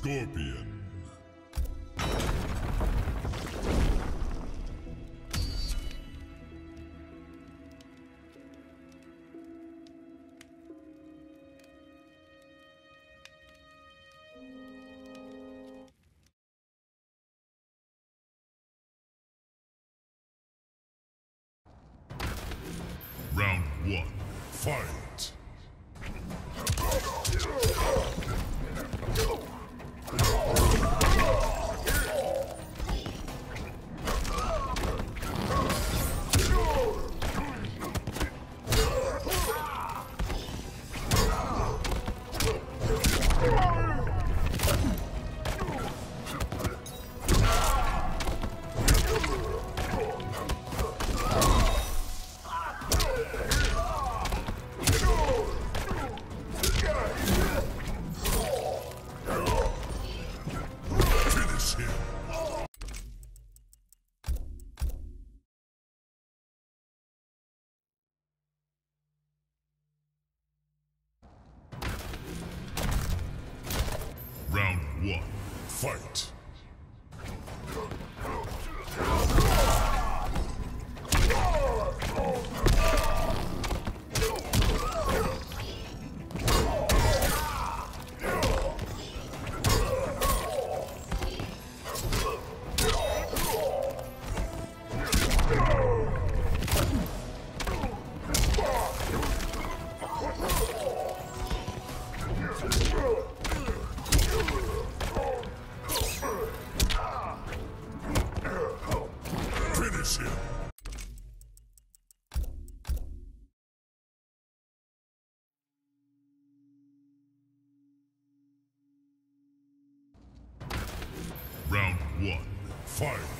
Scorpion. Round one, fight! One, fight! Fight!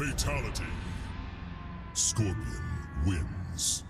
Fatality. Scorpion wins.